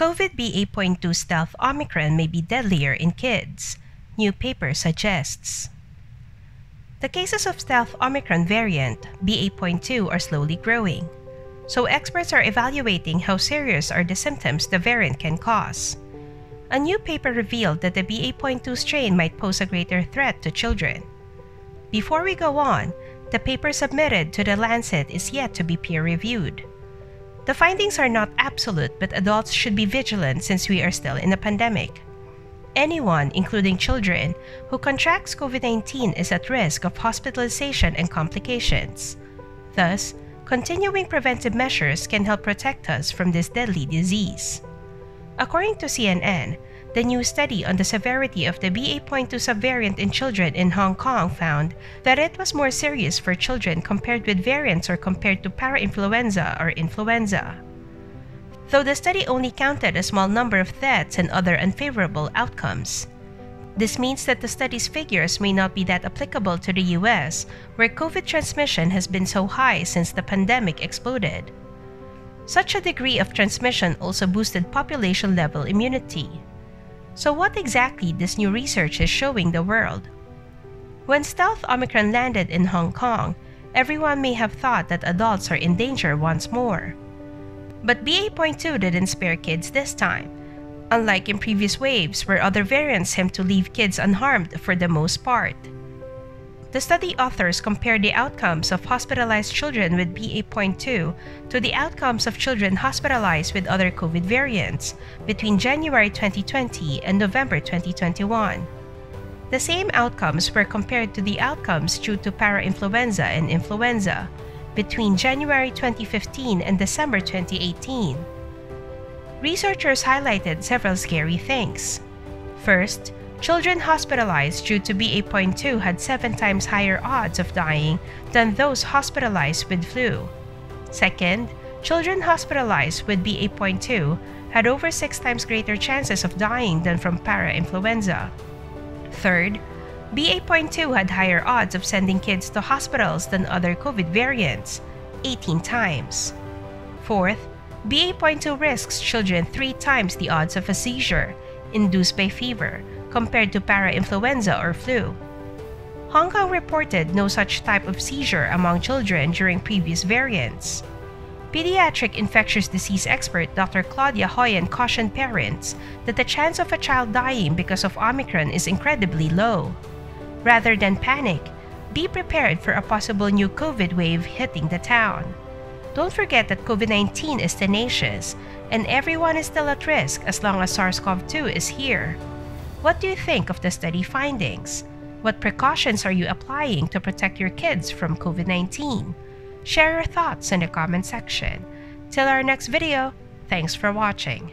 COVID BA.2 stealth Omicron may be deadlier in kids, new paper suggests. The cases of stealth Omicron variant BA.2 are slowly growing, so experts are evaluating how serious are the symptoms the variant can cause. A new paper revealed that the BA.2 strain might pose a greater threat to children. Before we go on, the paper submitted to the Lancet is yet to be peer reviewed. The findings are not absolute, but adults should be vigilant since we are still in a pandemic. Anyone, including children, who contracts COVID 19 is at risk of hospitalization and complications. Thus, continuing preventive measures can help protect us from this deadly disease. According to CNN, the new study on the severity of the BA.2 subvariant in children in Hong Kong found that it was more serious for children compared with variants or compared to parainfluenza or influenza. Though the study only counted a small number of deaths and other unfavorable outcomes. This means that the study's figures may not be that applicable to the US, where COVID transmission has been so high since the pandemic exploded. Such a degree of transmission also boosted population level immunity. So, what exactly this new research is showing the world? When stealth Omicron landed in Hong Kong, everyone may have thought that adults are in danger once more. But BA.2 didn't spare kids this time, unlike in previous waves where other variants seem to leave kids unharmed for the most part. The study authors compared the outcomes of hospitalized children with BA.2 to the outcomes of children hospitalized with other COVID variants between January 2020 and November 2021. The same outcomes were compared to the outcomes due to parainfluenza and influenza between January 2015 and December 2018. Researchers highlighted several scary things. First, Children hospitalized due to BA.2 had seven times higher odds of dying than those hospitalized with flu. Second, children hospitalized with BA.2 had over six times greater chances of dying than from parainfluenza. Third, BA.2 had higher odds of sending kids to hospitals than other COVID variants, 18 times. Fourth, BA.2 risks children three times the odds of a seizure induced by fever compared to parainfluenza or flu. Hong Kong reported no such type of seizure among children during previous variants. Pediatric infectious disease expert Dr. Claudia Hoyen cautioned parents that the chance of a child dying because of Omicron is incredibly low. Rather than panic, be prepared for a possible new COVID wave hitting the town. Don't forget that COVID 19 is tenacious, and everyone is still at risk as long as SARS CoV 2 is here. What do you think of the study findings? What precautions are you applying to protect your kids from COVID 19? Share your thoughts in the comment section. Till our next video, thanks for watching.